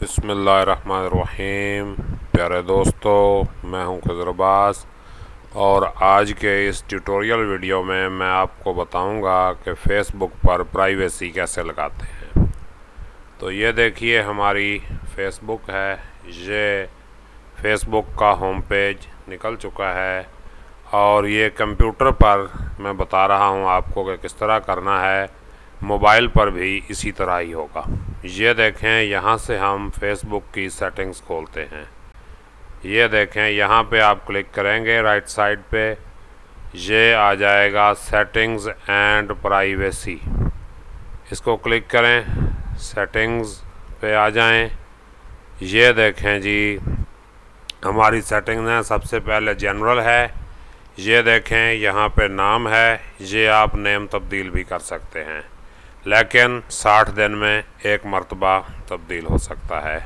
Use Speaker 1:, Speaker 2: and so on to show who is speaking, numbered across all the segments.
Speaker 1: बिसमीम प्यारे दोस्तों, मैं हूँ खजरबाज और आज के इस ट्यूटोरियल वीडियो में मैं आपको बताऊँगा कि फ़ेसबुक पर प्राइवेसी कैसे लगाते हैं। तो ये देखिए, हमारी फ़ेसबुक है। ये फ़ेसबुक का होम पेज निकल चुका है और ये कंप्यूटर पर मैं बता रहा हूँ आपको कि किस तरह करना है। मोबाइल पर भी इसी तरह ही होगा। ये देखें, यहाँ से हम फेसबुक की सेटिंग्स खोलते हैं। ये देखें, यहाँ पे आप क्लिक करेंगे राइट साइड पे। ये आ जाएगा सेटिंग्स एंड प्राइवेसी इसको क्लिक करें सेटिंग्स पे आ जाएँ। ये देखें जी, हमारी सेटिंग्स हैं, सबसे पहले जनरल है। ये देखें, यहाँ पे नाम है। ये आप नेम तब्दील भी कर सकते हैं। लेकिन 60 दिन में एक मरतबा तब्दील हो सकता है।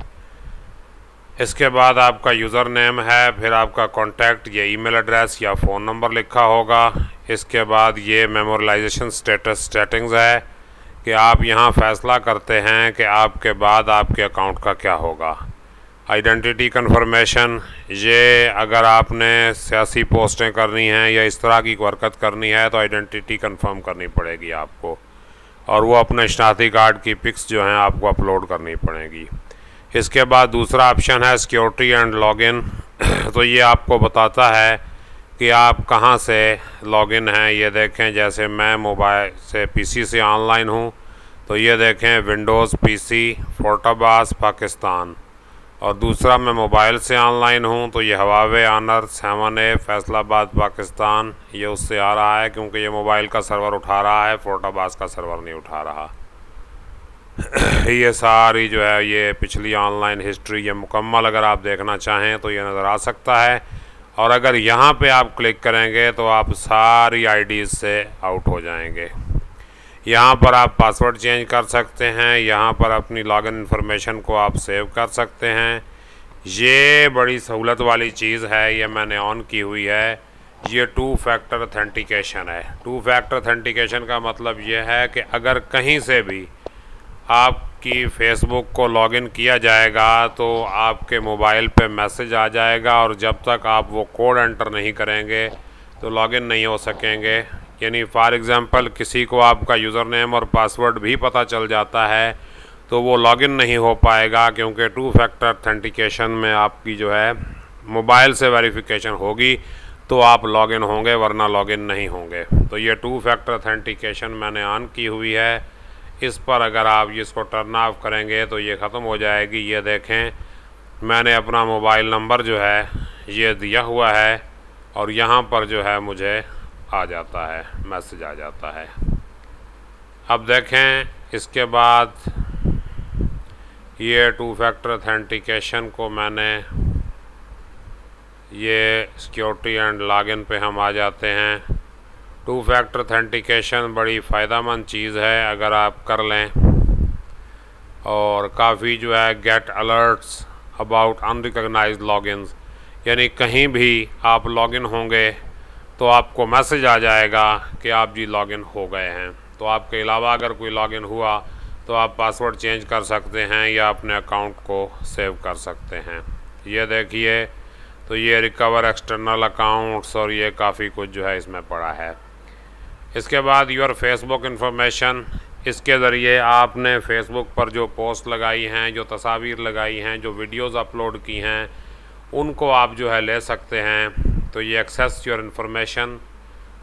Speaker 1: इसके बाद आपका यूज़र नेम है, फिर आपका कॉन्टैक्ट या ईमेल एड्रेस या फ़ोन नंबर लिखा होगा। इसके बाद ये मेमोरलाइजेशन स्टेटस सेटिंग्स है कि आप यहाँ फ़ैसला करते हैं कि आपके बाद आपके अकाउंट का क्या होगा। आइडेंटिटी कन्फर्मेशन ये अगर आपने सियासी पोस्टें करनी हैं या इस तरह की हरकत करनी है तो आइडेंटिटी कंफर्म करनी पड़ेगी आपको। और वो अपने शनाती कार्ड की पिक्स जो हैं आपको अपलोड करनी पड़ेगी। इसके बाद दूसरा ऑप्शन है सिक्योरिटी एंड लॉगिन। तो ये आपको बताता है कि आप कहाँ से लॉगिन हैं। ये देखें, जैसे मैं मोबाइल से पीसी से ऑनलाइन हूँ तो ये देखें, विंडोज़ पीसी सी पाकिस्तान। और दूसरा, मैं मोबाइल से ऑनलाइन हूँ तो ये Huawei Honor, seven A, Faisalabad, Pakistan. ये उससे आ रहा है क्योंकि ये मोबाइल का सर्वर उठा रहा है फोटाबाज का सर्वर नहीं उठा रहा। ये सारी जो है, ये पिछली ऑनलाइन हिस्ट्री ये मुकम्मल अगर आप देखना चाहें तो ये नज़र आ सकता है। और अगर यहाँ पे आप क्लिक करेंगे तो आप सारी आईडीज़ से आउट हो जाएँगे। यहाँ पर आप पासवर्ड चेंज कर सकते हैं, यहाँ पर अपनी लॉगिन इन्फॉर्मेशन को आप सेव कर सकते हैं। ये बड़ी सहूलत वाली चीज़ है, ये मैंने ऑन की हुई है। ये टू फैक्टर अथेंटिकेशन है। टू फैक्टर अथेंटिकेशन का मतलब ये है कि अगर कहीं से भी आपकी फ़ेसबुक को लॉगिन किया जाएगा तो आपके मोबाइल पे मैसेज आ जाएगा और जब तक आप वो कोड एंटर नहीं करेंगे तो लॉगिन नहीं हो सकेंगे। यानी फॉर एग्ज़ाम्पल किसी को आपका यूज़र नेम और पासवर्ड भी पता चल जाता है तो वो लॉगिन नहीं हो पाएगा क्योंकि टू फैक्टर अथेंटिकेशन में आपकी जो है मोबाइल से वेरिफिकेशन होगी तो आप लॉगिन होंगे, वरना लॉगिन नहीं होंगे। तो ये टू फैक्टर अथेंटिकेशन मैंने ऑन की हुई है। इस पर अगर आप इसको टर्न ऑफ़ करेंगे तो ये ख़त्म हो जाएगी। ये देखें, मैंने अपना मोबाइल नंबर जो है, ये दिया हुआ है, और यहाँ पर जो है मुझे आ जाता है मैसेज आ जाता है। अब देखें, इसके बाद ये टू फैक्टर अथेंटिकेशन को मैंने ये सिक्योरिटी एंड लॉगिन पे हम आ जाते हैं। टू फैक्टर अथेंटिकेशन बड़ी फ़ायदा चीज़ है, अगर आप कर लें। और काफ़ी जो है get alerts about unrecognise logins यानी कहीं भी आप लॉगिन होंगे तो आपको मैसेज आ जाएगा कि आप जी लॉगिन हो गए हैं। तो आपके अलावा अगर कोई लॉगिन हुआ तो आप पासवर्ड चेंज कर सकते हैं या अपने अकाउंट को सेव कर सकते हैं। ये देखिए तो ये रिकवर एक्सटर्नल अकाउंट्स और ये काफ़ी कुछ जो है इसमें पड़ा है। इसके बाद योर फेसबुक इन्फॉर्मेशन इसके ज़रिए आपने फेसबुक पर जो पोस्ट लगाई हैं, जो तस्वीर लगाई हैं, जो वीडियोज़ अपलोड की हैं, उनको आप जो है ले सकते हैं। तो ये एक्सेस योर इन्फॉर्मेशन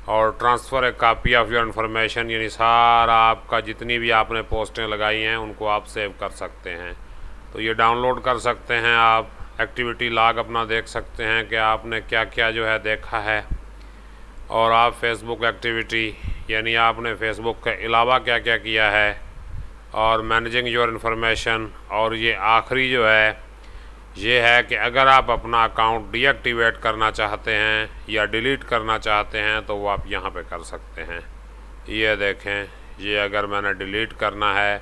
Speaker 1: और transfer a copy of your information यानी सारा आपका जितनी भी आपने पोस्टें लगाई हैं, उनको आप सेव कर सकते हैं। तो ये डाउनलोड कर सकते हैं आप एक्टिविटी लाग अपना देख सकते हैं कि आपने क्या क्या जो है देखा है। और आप फेसबुक एक्टिविटी यानी आपने फेसबुक के अलावा क्या क्या किया है। और मैनेजिंग योर इन्फॉर्मेशन और ये आखिरी जो है ये है कि अगर आप अपना अकाउंट डीएक्टिवेट करना चाहते हैं या डिलीट करना चाहते हैं तो वो आप यहाँ पे कर सकते हैं। ये देखें, ये अगर मैंने डिलीट करना है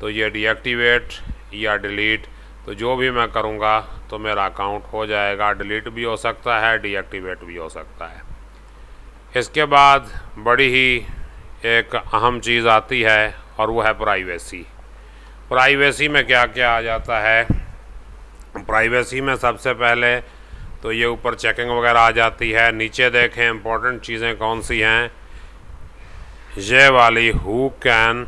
Speaker 1: तो ये डीएक्टिवेट या डिलीट तो जो भी मैं करूँगा तो मेरा अकाउंट हो जाएगा। डिलीट भी हो सकता है डीएक्टिवेट भी हो सकता है। इसके बाद बड़ी ही एक अहम चीज़ आती है, और वो है प्राइवेसी प्राइवेसी में क्या क्या आ जाता है? प्राइवेसी में सबसे पहले तो ये ऊपर चेकिंग वगैरह आ जाती है। नीचे देखें इंपॉर्टेंट चीज़ें कौन सी हैं? ये वाली who can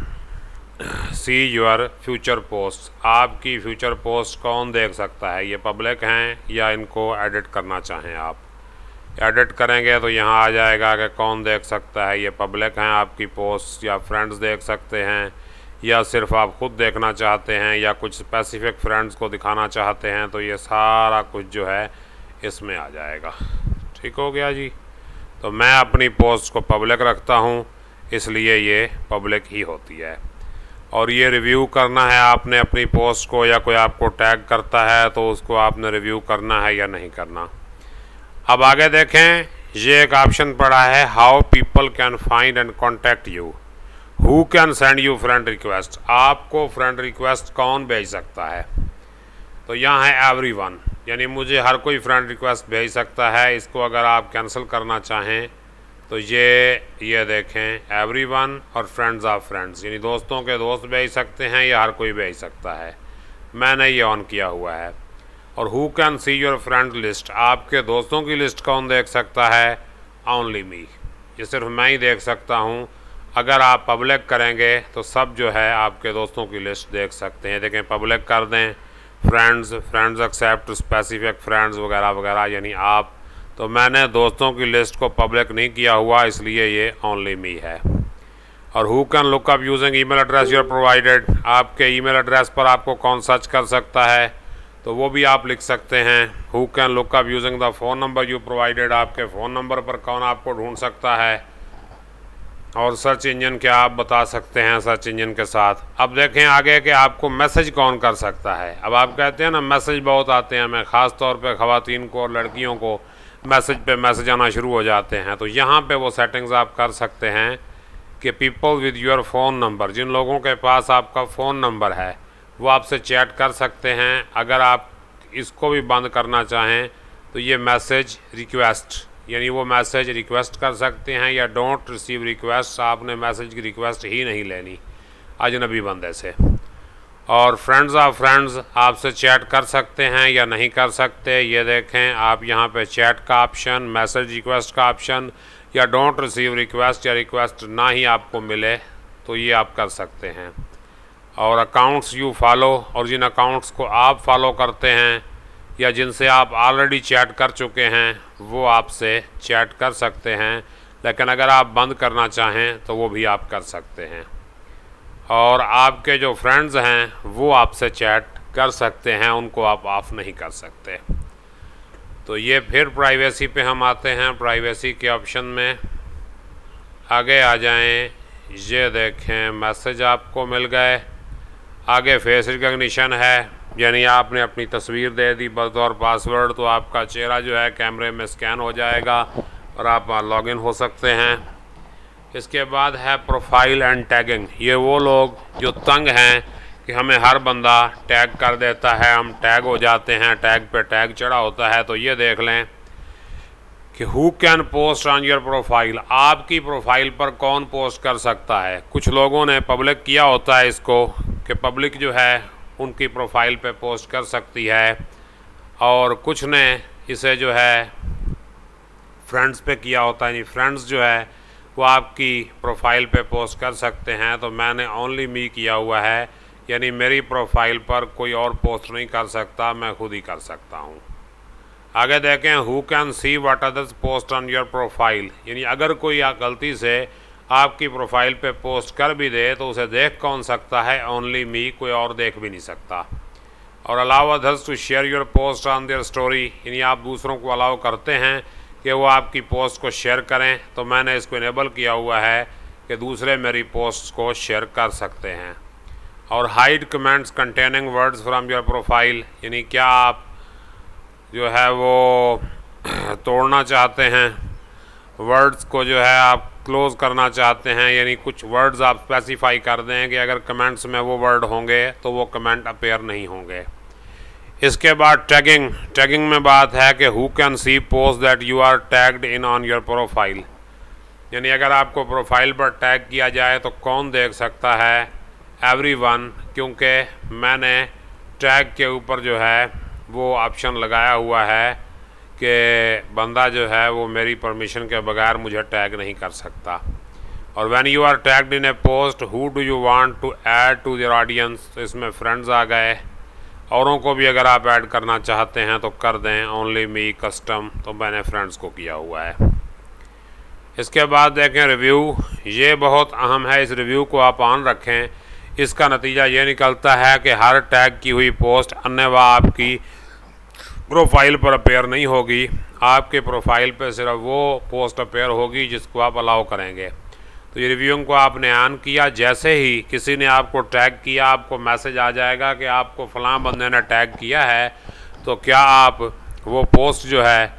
Speaker 1: see your future post आपकी फ्यूचर पोस्ट कौन देख सकता है? ये पब्लिक हैं या इनको एडिट करना चाहें आप? एडिट करेंगे तो यहाँ आ जाएगा कि कौन देख सकता है? ये पब्लिक हैं, आपकी पोस्ट या फ्रेंड्स देख सकते हैं। या सिर्फ़ आप ख़ुद देखना चाहते हैं या कुछ स्पेसिफिक फ्रेंड्स को दिखाना चाहते हैं तो ये सारा कुछ जो है इसमें आ जाएगा। ठीक हो गया जी? तो मैं अपनी पोस्ट को पब्लिक रखता हूँ, इसलिए ये पब्लिक ही होती है। और ये रिव्यू करना है आपने अपनी पोस्ट को, या कोई आपको टैग करता है तो उसको आपने रिव्यू करना है या नहीं करना। अब आगे देखें, ये एक ऑप्शन पड़ा है how people can find and contact you who can send you friend request आपको फ्रेंड रिक्वेस्ट कौन भेज सकता है? तो यहाँ है एवरी वन यानी मुझे हर कोई फ्रेंड रिक्वेस्ट भेज सकता है, इसको अगर आप कैंसिल करना चाहें तो ये ये देखें. एवरी वन और फ्रेंड्स ऑफ़ फ्रेंड्स यानी दोस्तों के दोस्त भेज सकते हैं या हर कोई भेज सकता है। मैंने ये ऑन किया हुआ है। और who can see your friend list आपके दोस्तों की लिस्ट कौन देख सकता है? ओनली मी ये सिर्फ़ मैं ही देख सकता हूँ। अगर आप पब्लिक करेंगे तो सब जो है आपके दोस्तों की लिस्ट देख सकते हैं। देखें, पब्लिक कर दें। Friends friends except specific friends वगैरह वगैरह, यानी आप। तो मैंने दोस्तों की लिस्ट को पब्लिक नहीं किया हुआ, इसलिए ये ओनली मी है। और who can look up using email address your provided आपके ईमेल एड्रेस पर आपको कौन सर्च कर सकता है? तो वो भी आप लिख सकते हैं। Who can look up using the phone number you provided आपके फ़ोन नंबर पर कौन आपको ढूंढ सकता है? और सर्च इंजन क्या आप बता सकते हैं सर्च इंजन के साथ। अब देखें आगे कि आपको मैसेज कौन कर सकता है। अब आप कहते हैं ना, मैसेज बहुत आते हैं। हमें ख़ास तौर पे ख़वातीन को और लड़कियों को मैसेज पे मैसेज आना शुरू हो जाते हैं। तो यहाँ पे वो सेटिंग्स आप कर सकते हैं कि people with your phone number जिन लोगों के पास आपका फ़ोन नंबर है, वो आपसे चैट कर सकते हैं। अगर आप इसको भी बंद करना चाहें तो ये मैसेज रिक्वेस्ट यानी वो मैसेज रिक्वेस्ट कर सकते हैं या डोंट रिसीव रिक्वेस्ट, आपने मैसेज की रिक्वेस्ट ही नहीं लेनी। अजनबी बंदे से। और फ्रेंड्स ऑफ़ फ्रेंड्स आपसे चैट कर सकते हैं या नहीं कर सकते, ये देखें, आप यहाँ पे चैट का ऑप्शन मैसेज रिक्वेस्ट का ऑप्शन या डोंट रिसीव रिक्वेस्ट या रिक्वेस्ट ना ही आपको मिले तो ये आप कर सकते हैं। और अकाउंट्स यू फॉलो और जिन अकाउंट्स को आप फॉलो करते हैं या जिनसे आप ऑलरेडी चैट कर चुके हैं, वो आपसे चैट कर सकते हैं, लेकिन अगर आप बंद करना चाहें तो वो भी आप कर सकते हैं। और आपके जो फ्रेंड्स हैं, वो आपसे चैट कर सकते हैं, उनको आप ऑफ़ नहीं कर सकते। तो ये फिर प्राइवेसी पे हम आते हैं। प्राइवेसी के ऑप्शन में आगे आ जाएँ। ये देखें मैसेज आपको मिल गए। आगे फेस रिकग्निशन है, यानी आपने अपनी तस्वीर दे दी बतौर पासवर्ड तो आपका चेहरा जो है कैमरे में स्कैन हो जाएगा और आप वहाँ लॉगिन हो सकते हैं। इसके बाद है प्रोफ़ाइल एंड टैगिंग। ये वो लोग जो तंग हैं कि हमें हर बंदा टैग कर देता है, हम टैग हो जाते हैं, टैग पे टैग चढ़ा होता है तो ये देख लें कि who can post on your profile आपकी प्रोफ़ाइल पर कौन पोस्ट कर सकता है? कुछ लोगों ने पब्लिक किया होता है इसको। कि पब्लिक जो है उनकी प्रोफ़ाइल पे पोस्ट कर सकती है और कुछ ने इसे जो है फ्रेंड्स पे किया होता है फ्रेंड्स जो है वो आपकी प्रोफ़ाइल पे पोस्ट कर सकते हैं। तो मैंने ओनली मी किया हुआ है, यानी मेरी प्रोफ़ाइल पर कोई और पोस्ट नहीं कर सकता, मैं खुद ही कर सकता हूँ। आगे देखें who can see what others post on your profile यानी अगर कोई गलती से आपकी प्रोफ़ाइल पे पोस्ट कर भी दे तो उसे देख कौन सकता है। ओनली मी कोई और देख भी नहीं सकता। और allow others to share your post on their story यानी आप दूसरों को अलाउ करते हैं कि वो आपकी पोस्ट को शेयर करें। तो मैंने इसको इनेबल किया हुआ है कि दूसरे मेरी पोस्ट को शेयर कर सकते हैं। और hide comments containing words from your profile यानी क्या आप जो है वो तोड़ना चाहते हैं? वर्ड्स को जो है आप क्लोज़ करना चाहते हैं, यानी कुछ वर्ड्स आप स्पेसिफाई कर दें कि अगर कमेंट्स में वो वर्ड होंगे तो वो कमेंट अपेयर नहीं होंगे। इसके बाद टैगिंग टैगिंग में बात है कि who can see post that you are tagged in on your profile यानी अगर आपको प्रोफ़ाइल पर टैग किया जाए तो कौन देख सकता है? एवरी वन क्योंकि मैंने टैग के ऊपर जो है, वो ऑप्शन लगाया हुआ है। कि बंदा जो है वो मेरी परमिशन के बगैर मुझे टैग नहीं कर सकता। और when you are tagged in a post who do you want to add to their audience तो इसमें फ्रेंड्स आ गए। औरों को भी अगर आप ऐड करना चाहते हैं तो कर दें। ओनली मी कस्टम तो मैंने फ्रेंड्स को किया हुआ है। इसके बाद देखें रिव्यू ये बहुत अहम है, इस रिव्यू को आप ऑन रखें। इसका नतीजा ये निकलता है कि हर टैग की हुई पोस्ट अन्य आपकी प्रोफ़ाइल पर अपेयर नहीं होगी। आपके प्रोफ़ाइल पर सिर्फ़ वो पोस्ट अपेयर होगी जिसको आप अलाउ करेंगे। तो ये रिव्यूइंग को आपने ऑन किया। जैसे ही किसी ने आपको टैग किया, आपको मैसेज आ जाएगा कि आपको फ़लाँ बंदे ने टैग किया है तो क्या आप वो पोस्ट जो है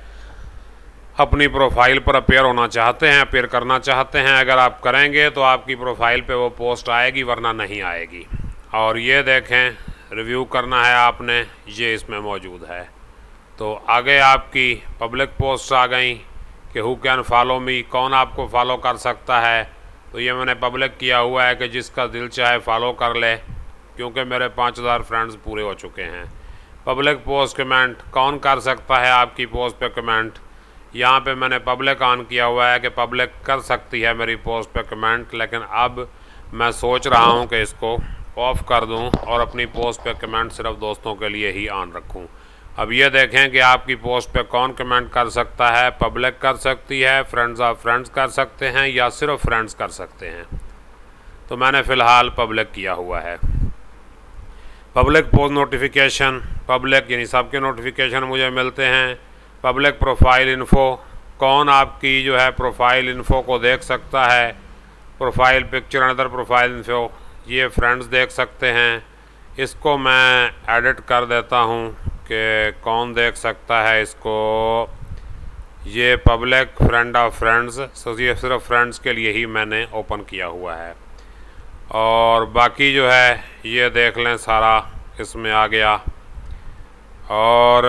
Speaker 1: अपनी प्रोफ़ाइल पर अपेयर होना चाहते हैं अपेयर करना चाहते हैं? अगर आप करेंगे तो आपकी प्रोफ़ाइल पे वो पोस्ट आएगी, वरना नहीं आएगी। और ये देखें रिव्यू करना है आपने, ये इसमें मौजूद है। तो आगे आपकी पब्लिक पोस्ट आ गई कि हु कैन फॉलो मी कौन आपको फॉलो कर सकता है? तो ये मैंने पब्लिक किया हुआ है कि जिसका दिल चाहे फॉलो कर ले, क्योंकि मेरे पाँच हज़ार फ्रेंड्स पूरे हो चुके हैं। पब्लिक पोस्ट कमेंट कौन कर सकता है आपकी पोस्ट पे कमेंट यहाँ पे मैंने पब्लिक ऑन किया हुआ है कि पब्लिक कर सकती है मेरी पोस्ट पे कमेंट लेकिन अब मैं सोच रहा हूँ कि इसको ऑफ़ कर दूँ और अपनी पोस्ट पे कमेंट सिर्फ़ दोस्तों के लिए ही ऑन रखूँ। अब ये देखें कि आपकी पोस्ट पे कौन कमेंट कर सकता है, पब्लिक कर सकती है फ्रेंड्स ऑफ़ फ्रेंड्स कर सकते हैं या सिर्फ़ फ्रेंड्स कर सकते हैं। तो मैंने फ़िलहाल पब्लिक किया हुआ है। पब्लिक पोस्ट नोटिफिकेशन पब्लिक यानी सबके नोटिफिकेशन मुझे मिलते हैं। पब्लिक प्रोफ़ाइल इन्फो कौन आपकी जो है प्रोफ़ाइल इन्फो को देख सकता है? Profile picture another profile info ये फ्रेंड्स देख सकते हैं। इसको मैं एडिट कर देता हूँ। कि कौन देख सकता है इसको? ये public friend of friends so ये सिर्फ़ फ्रेंड्स के लिए ही मैंने ओपन किया हुआ है। और बाकी जो है, ये देख लें सारा, इसमें आ गया। और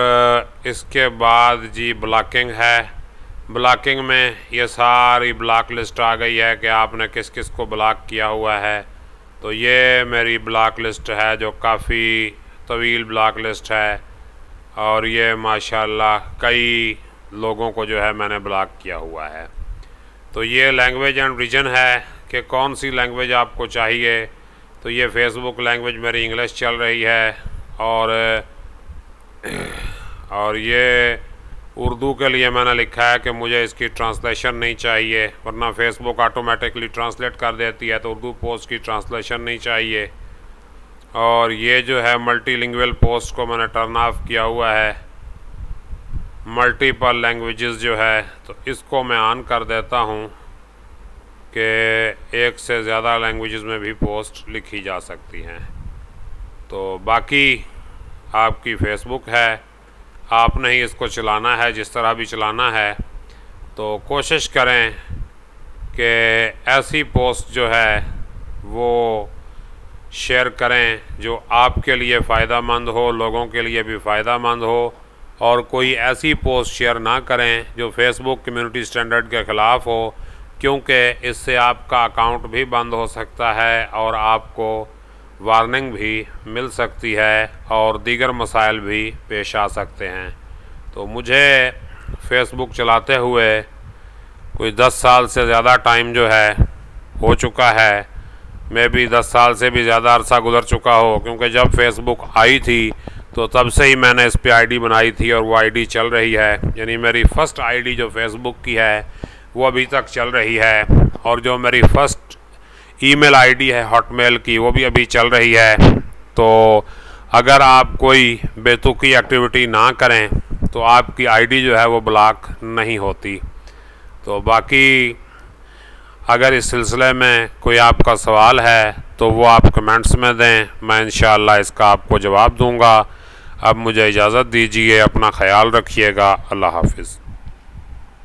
Speaker 1: इसके बाद जी ब्लॉकिंग है। ब्लॉकिंग में ये सारी ब्लॉक लिस्ट आ गई है कि आपने किस किस को ब्लॉक किया हुआ है। तो ये मेरी ब्लॉक लिस्ट है, जो काफ़ी तवील ब्लॉक लिस्ट है। और ये माशाल्लाह कई लोगों को जो है मैंने ब्लॉक किया हुआ है। तो ये लैंग्वेज एंड रीजन है कि कौन सी लैंग्वेज आपको चाहिए। तो ये फेसबुक लैंग्वेज मेरी इंग्लिश चल रही है और और ये उर्दू के लिए मैंने लिखा है कि मुझे इसकी ट्रांसलेशन नहीं चाहिए, वरना फेसबुक ऑटोमेटिकली ट्रांसलेट कर देती है तो उर्दू पोस्ट की ट्रांसलेशन नहीं चाहिए। और ये जो है मल्टीलिंगुअल पोस्ट को मैंने टर्न ऑफ़ किया हुआ है। मल्टीपल लैंग्वेजेस जो है तो इसको मैं ऑन कर देता हूँ कि एक से ज़्यादा लैंग्वेजेस में भी पोस्ट लिखी जा सकती हैं। तो बाकी आपकी फेसबुक है, आपने ही इसको चलाना है, जिस तरह भी चलाना है। तो कोशिश करें कि ऐसी पोस्ट जो है, वो शेयर करें जो आपके लिए फ़ायदा मंद हो, लोगों के लिए भी फ़ायदा मंद हो। और कोई ऐसी पोस्ट शेयर ना करें जो फेसबुक कम्युनिटी स्टैंडर्ड के ख़िलाफ़ हो, क्योंकि इससे आपका अकाउंट भी बंद हो सकता है और आपको वार्निंग भी मिल सकती है और दीगर मसाइल भी पेश आ सकते हैं। तो मुझे फेसबुक चलाते हुए कोई दस साल से ज़्यादा टाइम जो है, हो चुका है। मैं भी दस साल से भी ज़्यादा अरसा गुजर चुका हो, क्योंकि जब फेसबुक आई थी तो तब से ही मैंने इस पर आईडी बनाई थी और वो आईडी चल रही है। यानी मेरी फ़र्स्ट आईडी जो फेसबुक की है, वो अभी तक चल रही है। और जो मेरी फ़र्स्ट ईमेल आईडी है हॉटमेल की, वो भी अभी चल रही है। तो अगर आप कोई बेतुकी एक्टिविटी ना करें तो आपकी आईडी जो है, वो ब्लॉक नहीं होती। तो बाकी अगर इस सिलसिले में कोई आपका सवाल है तो वो आप कमेंट्स में दें। मैं इन इसका आपको जवाब दूँगा। अब मुझे इजाज़त दीजिए, अपना ख्याल रखिएगा। अल्लाह हाफिज़।